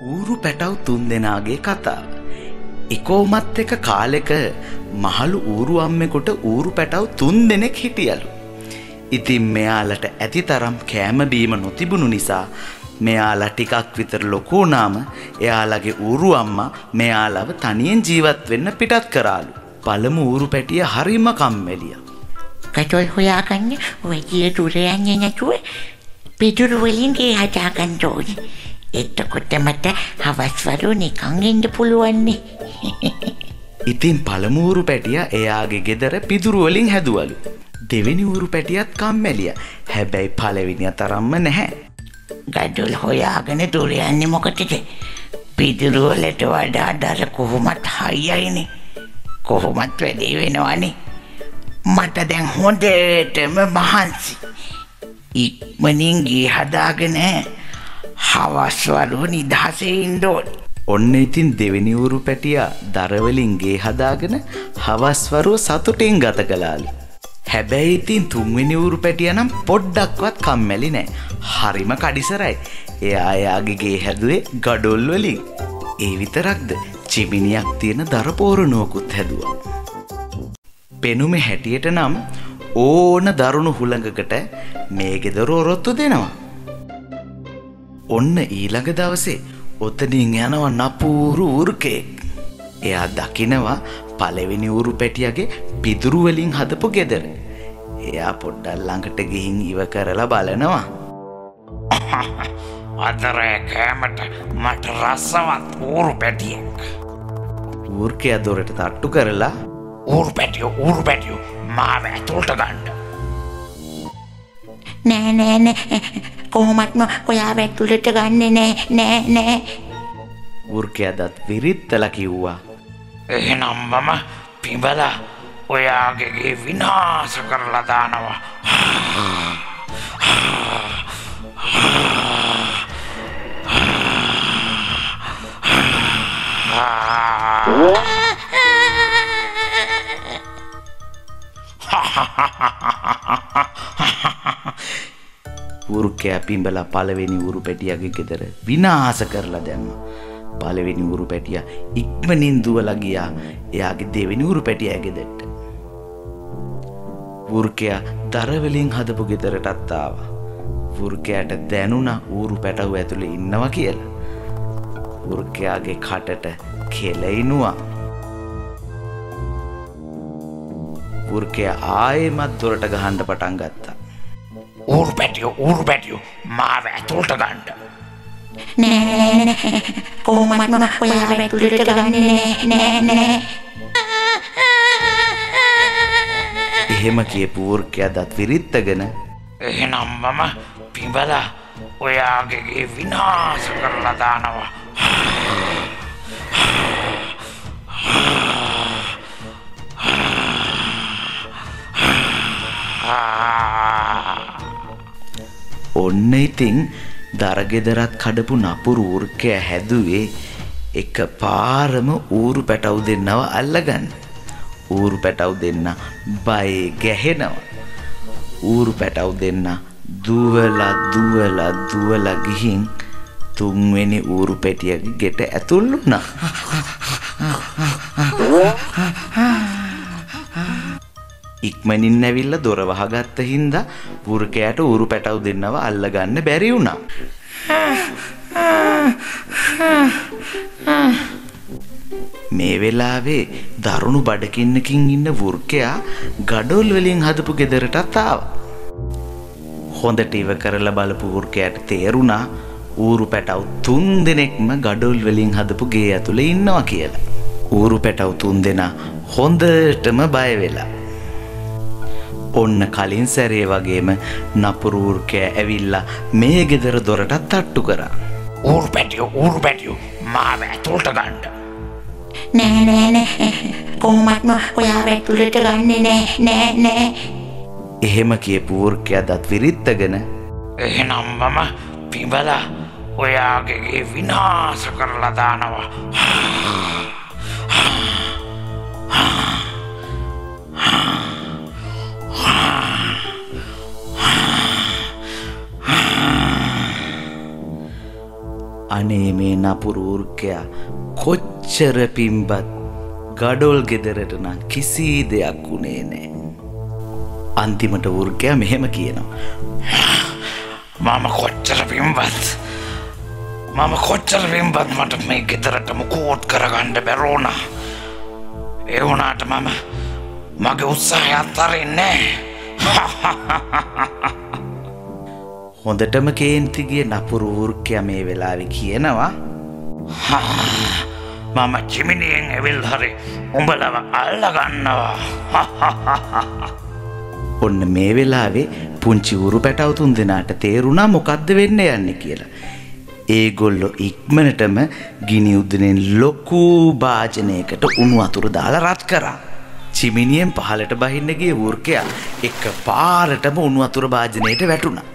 ඌරු පැටව් තුන් දෙනාගේ කතාව. එකෝමත් එක කාලෙක මහළු ඌරු අම්මෙකුට ඌරු පැටව් තුන් දෙනෙක් හිටියලු. ඉතින් මෙයාලට ඇති තරම් කෑමබීම නොතිබුණු නිසා මෙයාලා ටිකක් විතර ලොකෝනාම එයාලගේ ඌරු අම්මා මෙයාලව තනියෙන් ජීවත් වෙන්න පිටත් කරාලු. පළමු ඌරු පැටිය හරිම කම්මැලිය. කටොල් හොයාගන්න වැඩිය දුර යන්නේ නැතුව පිටුරු වලින් ගේ හදාගන්න ඕනේ. එතකොට මට හවස් වරු නිකන් ඉන්න පුළුවන්නේ. ඉතින් පළමු ඌරු පැටිය එයාගේ ගෙදර පිදුරු වලින් හැදුවලු. දෙවෙනි ඌරු පැටියත් කම්මැලිය. හැබැයි පළවෙනිය තරම්ම නැහැ. ගඩොල් හොයාගෙන දුර යන්නේ මොකටද? පිටුරු වලට වඩා දර කොහොමත් හයියයිනේ. කොහොමත් වැඩේ වෙනවනේ. මට දැන් හොඳටම මහන්සි. ඉක්මනින් ගේ හදාගෙන හවස්වරු නිදහසේ ඉන්න ඕනේ. ඔන්න ඉතින් දෙවෙනි ඌරු පැටියා දරවලින් ගේ හදාගෙන හවස්වරුව සතුටින් ගත කළාලු. හැබැයි ඉතින් තුන්වෙනි ඌරු පැටිය නම් පොඩ්ඩක්වත් කම්මැලි නෑ. හරිම කඩිසරයි. එයා එයාගේ ගේ හැදුවේ ගඩොල් වලින්. ඒ විතරක්ද චිමිනියක් තියෙන දරපෝරණුවකුත් හැදුවා. පෙනුම හැටියට නම් ඕන දරුණු හුළඟකට මේ ගෙදර ඔරොත්තු දෙනවා. ඔන්න ඊළඟ දවසේ ඔතනින් යනවා නපූරු ඌරුකෙක්. එයා දකිනවා පළවෙනි ඌරු පැටියගේ පිදුරුවලින් හදපු ගෙදර. එයා පොඩ්ඩල් ළඟට ගිහින් ඉව කරලා බලනවා. අදරෑ කෑමට මට රස්සවත් ඌරු පැටියෙක්. ඌර්කයා දොරට තට්ටු කරලා ඌරු පැටියෝ ඌරු පැටියෝ මාව ඇතුළට ගණ්ඩ. නෑ නෑ නෑ කොහොමත්ම ඔයා වැැතුලට ගන්න නෑ නෑ නෑ. ඌර්කයා දත් විරිත්තල කිව්වා. එහෙනම් මම පිබල ඔයාගේගේ විනාස කරලා දානවා. ඌරුකයා පිඹලා පළවෙනි ඌරු පැටියගේ ගෙදර විනාස කරලා දැම්ම. පළවෙනි ඌරු පැටිය ඉක්මනින් දුවලා ගියා එයාගේ දෙවෙනි ඌරු පැටියා ගෙදරට. ඌරුකයා දරවලින් හදපු ගෙදරටත් ආවා. ඌරුකයාට දැනුණා ඌරු පැටවු ඇතුලේ ඉන්නවා කියලා. ඌරුකයාගේ කටට කෙලයිනුවා. ඌරුකයා ආයෙමත් දොරට ගහන්න පටන් ගත්තා. ඌරු පැටියෝ ඌරු පැටියෝ මාව ඇතුළට ගණ්ඩ. නෑ නෑ කොහොමත්ම ඔයා වැැතුලට ගන්න නෑ නෑ නෑ. එහෙම කියපු ඌරුකයා දත් විරිත්තගෙන එහෙනම් මම පිබල ඔයාගේගේ විනාස කරලා දානවා. ඔන්න ඉතින් දරගෙදරත් කඩපු නපුරු ඌර්කය හැදුවේ එක පාරම ඌරු පැටව් දෙන්නව අල්ලගන්න. ඌරු පැටව් දෙන්න බයේ ගැහෙනවා. ඌරු පැටව් දෙන්න දුවලා දුවලා දුවලා ගිහින් තුන්වෙනි ඌරු පැටියගේ ගෙට ඇතුල් වුණා. ඉක්මනින් ඇවිල්ල දොර වහගත්ත හින්දා පුරකයට ඌරු පැටව් දෙන්නව අල්ලගන්න බැරි වුණා. මේ වෙලාවේ දරුණු බඩකින්නකින් ඉන්න වෘර්කයා ගඩොල් වලින් හදපු ගෙදරටත් ආවා. හොඳට ඉව කරලා බලපු වෘර්කයාට තේරුණා ඌරු පැටව් තුන් දෙනෙක්ම ගඩොල් වලින් හදපු ගේ ඇතුළේ ඉන්නවා කියලා. ඌරු පැටව් තුන් දෙනා හොඳටම බය වෙලා. ඔන්න කලින් සැරේ වගේම නපුරූර්කය ඇවිල්ලා මේ ගෙදර දොරටත් තට්ටු කරා. ඌරු පැටියෝ ඌරු පැටියෝ මාව ඇතුළට ගණ්ඩ. නෑ නෑ නෑ කොහොමත්ම ඔයා වැැතුලට ගන්න නෑ නෑ නෑ. එහෙම කියපු ඌර්කයා දත් විරිත්තගෙන එහෙනම් මම පිබල ඔයාගේගේ විනාස කරලා දානවා. අනේ මේ නපුරු වෘක්කයා කොච්චර පිම්බත් ගඩොල් ගෙදරට නම් කිසි දෙයක් වුණේ නෑ. අන්තිමට වෘර්ගයා මෙහෙම කියනවා. මම කොච්චර පිම්බත් මම කොච්චර පිම්බත් මට මේ ගෙදරට මුකෝට් කරගණ්ඩ බැරෝණ එවුනාට මම මගේ උත්සාහය අත්තරින්නේ හොඳටම කේන්තිගිය නපුරු වෘර්කය මේ වෙලාවෙ කියනවා මම චිමිනියෙන් ඇවිල් හරි උඹලව අල්ලගන්නවා ඔන්න මේ වෙලාවේ පුංචි උරු පැටවතුන් දෙනාට තේරුණා මොකක්ද වෙන්න යන්න කියලා. ඒගොල්ලො ඉක්මනටම ගිනි උද්දනෙන් ලොකූ භාජනයකට උණු අතුරු දාලා රත් කරා. චිමිනියෙන් පහලට බහින්නගේ වෘර්කයා එක පාරටම උණු අතුර භාජනයට වැටුණා.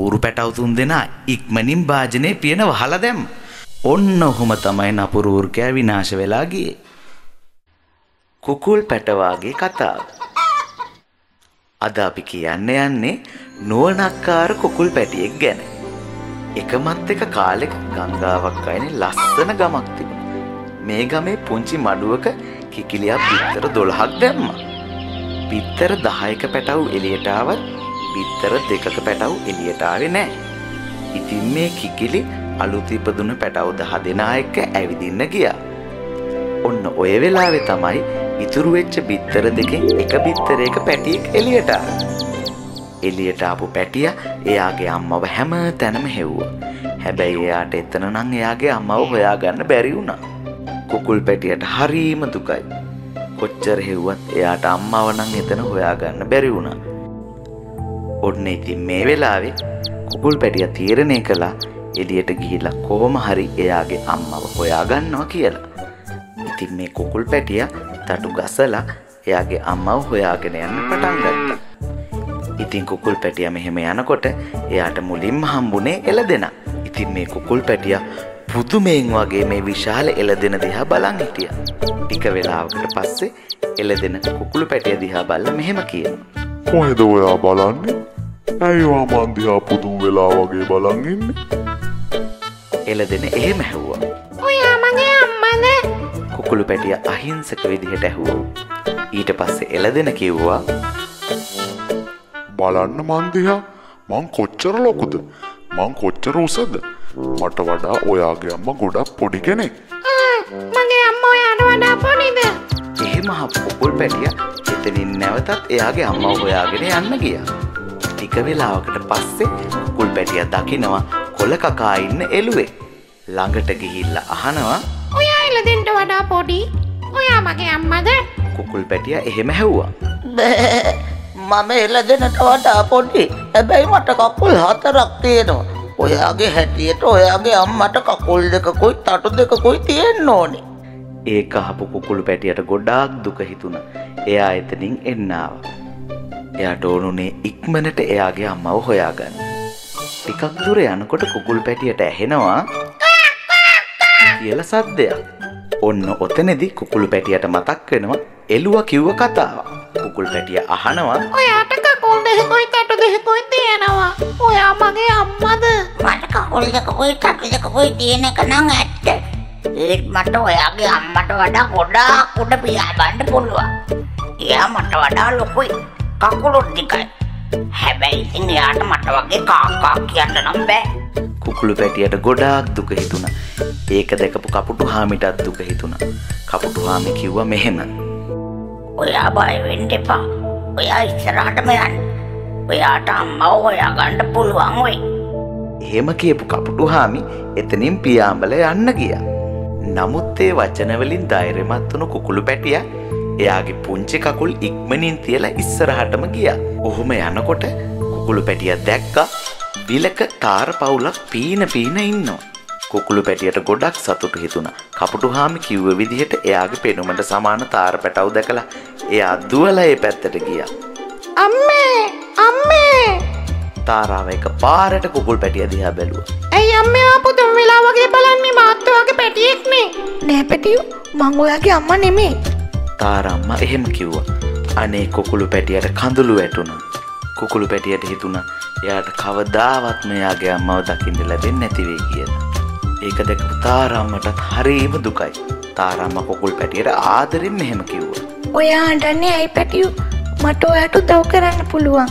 ඌරු පැටවතුන් දෙනා ඉක්මනින් භාජනය පියන වහල දැම්. ඔන්න ඔහොම තමයි නපුරු ඌර්කෑ විනාශ වෙලා ගියේ. කුකුල් පැටවාගේ කතාව. අද අපි කියන්න යන්නේ නුවනක්කාර කුකුල් පැටියෙක් ගැන. එකමත් එක කාලෙක ගංගාවක් අයින ලස්සන ගමක් තිබුණ. මේ ගමේ පුංචි මඩුවක කිකිලියක් බිත්තර දොළහක් දැම්ම. බිත්තර දහයක පැටව් එලියටාවත් බිත්තර දෙකක පැටව් එලියටාවේ නෑ. ඉතින් මේ කිකිලි අලුත ඉපදුන පැටව් දහ දෙනා එක්ක ඇවිදින්න ගියා. ඔන්න ඔය වෙලාවෙ තමයි ඉතුරු වෙච්ච බිත්තර දෙකෙන් එක බිත්තරයක පැටියෙක් එළියට ආවේ. එළියට ආපු පැටියා එයාගේ අම්මව හැම තැනම හෙව්වා. හැබැයි එයාට එතන නම් එයාගේ අම්මව හොයාගන්න බැරි වුණා. කුකුල් පැටියට හරීම දුකයි. කොච්චර හෙව්වත් එයාට අම්මව නම් එතන හොයාගන්න බැරි වුණා. ඔන්න ඉතින් මේ වෙලාවේ කුකුල් පැටිය තීරණය කළා එළියට ගිහිල්ලා කොහොම හරි එයාගේ අම්මව හොයාගන්නවා කියලා. ඉතින් මේ කුකුල් පැටිය තටු ගසලා එයාගේ අම්මව හොයාගෙන යන්න පටන් ගත්තා. ඉතින් කුකුල් පැටිය මෙහෙම යනකොට එයාට මුලින්ම හම්බුනේ එළදෙනා. ඉතින් මේ කුකුල් පැටිය පුදුමයෙන් වගේ මේ විශාල එළදෙන දිහා බලන් හිටියා. ටික වෙලාවකට පස්සේ එළදෙන කුකුළු පැටිය දිහා බල්ල මෙහෙම කියනවා. කොහෙද ඔයා බලන්නේ? ඇයි ඔයා මන් දිහා පුදුම වෙලා වගේ බලන් ඉන්නේ? එළදෙන එහෙම ඇහුවා. ඔයා මගේ අම්මද? කුකුළු පැටිය අහිංසක විදිහට ඇහුවා. ඊට පස්සේ එළදෙන කිව්වා බලන්න මන් දිහා මං කොච්චර ලොකුද? මං කොච්චර උසද? මට වඩා ඔයාගේ අම්මා ගොඩක් පොඩි කෙනෙක්. මගේ අම්මා ඔයාට වඩා පොඩිද? එහෙම අහපු කුකුල් පැටිය එතනින් නැවතත් එයාගේ අම්මව හොයාගෙන යන්න ගියා. ටික වෙලාවකට පස්සේ කුකුල් පැටිය දකිනවා කොල කකා ඉන්න එළුවේ. ළඟට ගිහිල්ලා අහනවා ඔයා එළදෙන්ට වඩා පොඩි? ඔයා මගේ අම්මද? කුකුල් පැටිය එහෙම හැව්වා. බෑ මම එළදෙනට වඩා පොඩි හැබැයි මට කකුල් හතරක් තියෙනවා ඔයාගේ හැටියට ඔයාගේ අම්මට කකුල් දෙකකුයි තටු දෙකකුයි තියෙන්න ඕනේ ඒක අහපු කුකුළු පැටියට ගොඩාක් දුක හිතුණ. එයා එතනින් එන්න ආවා. එයාට ඕනුනේ ඉක්මනට එයාගේ අම්මව හොයාගන්න. ටිකක් දුර යනකොට කුකුල් පැටියට ඇහෙනවා කියලා සද්දයක්. ඔන්න ඔතනදී කුකුළු පැටියට මතක් වෙනවා එළුවා කිව්ව කතාව. කුකුල් පැටිය අහනවා ඔයාට කකුල් දෙකකුයි තටු දෙකකුයි තියෙනවා. ඔයා මගේ අම්මද? මට කකුල් දෙකකුයි තටු දෙකකුයි තියෙන එක නම් ඇත්ත ඒත් මට ඔයාගේ අම්මට වඩා ගොඩාක් උඩ පියාඹන්න පුළුවන් එයා මට වඩා ලොකුයි කකුලුත් දිගයි හැබැයි ඉතින් එයාට මට වගේ කාකා කියන්න නම් බෑ කුකුළු පැටියට ගොඩාක් දුක හිතුණා. ඒක දැකපු කපුටු හාමිටත් දුක හිතුණා. කපුටු හාමි කිව්වා මෙහෙම. ඔයා බය වෙන්න එපා ඔයා ඉස්සරහටම යන්න ඔයාට අම්මව හොයාගන්න පුළුවන් වෙයි එහෙම කියපු කපුටු හාමි එතනින් පියාඹල යන්න ගියා. නමුත් ඒ වචනවලින් ධෛර්යමත් වුණු කුකුළු පැටියා එයාගේ පුංචි කකුල් ඉක්මනින් තියලා ඉස්සරහටම ගියා. ඔහොම යනකොට කුකුළු පැටියා දැක්කා විලක තාර පවුලක් පීන පීන ඉන්නවා. කුකුළු පැටියට ගොඩක් සතුටු හිතුණා. කපුටු හාමි කිව්ව විදිහට එයාගේ පෙනුමට සමාන තාර පැටව් දැකලා එයා දුවලා ඒ පැත්තට ගියා. අම්මේ! අම්මේ! තාරාව එක පාරට කුකුල් පැටිය දිහා බැලුවා. ඇයි අම්මේ ආපු වෙලා වගේ බලන්නේ මාත් වගේ පැටියෙක්නේ. නෑ පැටියෝ මං ඔයාගේ අම්ම නෙමේ තාරම්ම එහෙම කිව්වා. අනේ කුකුළු පැටියට කඳුළු වැටුණා. කුකුළු පැටියට හිතුණා එයාට කවදාවත් මෙයාගේ අම්මව දකින්න ලැබෙන්නේ නැති වෙයි කියලා. ඒක දැකපු තාරම්මටත් හරීම දුකයි. තාරම්ම කුකුල් පැටියට ආදරෙන් මෙහෙම කිව්වා. ඔයා අඩන්නේ ඇයි පැටියු මට ඔයාට උදව් කරන්න පුළුවන්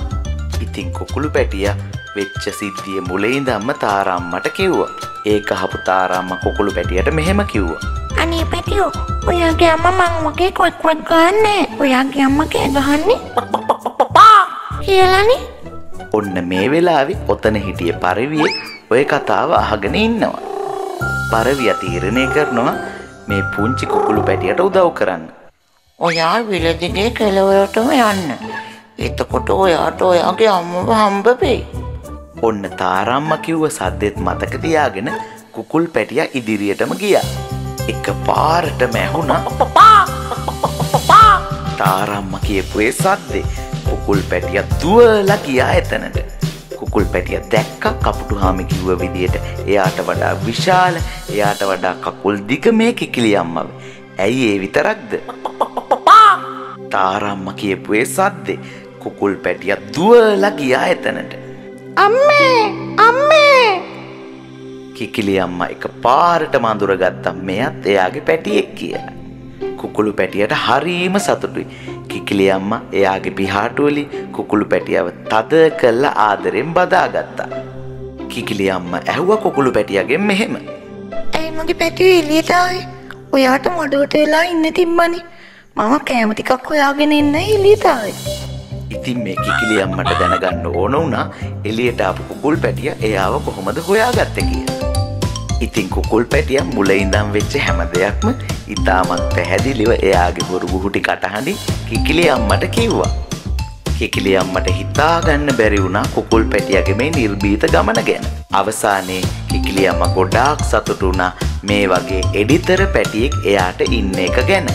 ඉතින් කුකුළු පැටිය වෙච්ච සිද්ධිය මුලඉඳම්ම තාරම්මට කිව්වා. ඒක අහපු තාරම්ම කුකුළු පැටියට මෙහෙම කිව්වා. අනේ පැටියෝ ඔයාගේ අම්ම මං වගේ කොක්වත් ගන්නෑ ඔයාගේ අම්ම කෑ ගහන්නේ කියලනේ ඔන්න මේ වෙලාවේ ඔතන හිටිය පරවිය ඔය කතාව අහගෙන ඉන්නවා. පරවිය තීරණය කරනවා මේ පුංචි කුකුළු පැටියට උදව් කරන්න. ඔයා විලදිගේ කෙලවරටම යන්න. එතකොට ඔයාට ඔයාගේ අම්මව හම්බ වෙයි. ඔන්න තාරම්ම කිව්ව සද්දෙත් මතක තියාගෙන කුකුල් පැටිය ඉදිරියටම ගියා. එක පාරට මැහුණා තාරම්ම කියපු ඒ සද්දේ කුකුල් පැටිය දුවලා ගියා එතනට. කුකුල් පැටිය දැක්ක කපුටු හාමි කිව්ව විදියට එයාට වඩා විශාල එයාට වඩා කකුල් දිග මේ කිකිලි අම්මව. ඇයි ඒ විතරක්ද? තාරම්ම කියපු ඒ සද්දේ කුකුල් පැටිය දුවලා ගියා එතනට. අම්මේ අම්මේ කිකිලි අම්මා එක පාරට මඳුරගත්තා මෙයත් එයාගේ පැටියෙක් කියලා. කුකුළු පැටියට හරීම සතුටුයි. කිකිලි අම්මා එයාගේ පිහාටුවලි කුකුළු පැටියව තද කල්ලා ආදරෙන් බදාගත්තා. කිකිලි අම්මා ඇහුව කුකුළු පැටියගෙන් මෙහෙම. ඇයි මගේ පැටිය එලියට ආවේ ඔයාට මඩුවට වෙලා ඉන්න තිබ්බනේ මම කෑම ටිකක් හොයාගෙන ඉන්න එලියට ආවේ ඉතින් මේ කිකිලි අම්මට දැනගන්න ඕන වුණා එළියට ආපු කුකුල් පැටිය එයාව කොහොමද හොයාගත්තේ කියලා. ඉතින් කුකුල් පැටිය මුල ඉඳන් වෙච්ච හැම දෙයක්ම ඉතාමත් පැහැදිලිව එයාගේ බොරු බුහුටි කටහඬින් කිකිලි අම්මට කිව්වා. කිකිලි අම්මට හිතාගන්න බැරි වුණා කුකුල් පැටියගේ මේ නිර්භීත ගමන ගැන. අවසානයේ කිකිලි අම්මා ගොඩාක් සතුටු වුණා මේ වගේ එඩිතර පැටියෙක් එයාට ඉන්න එක ගැන.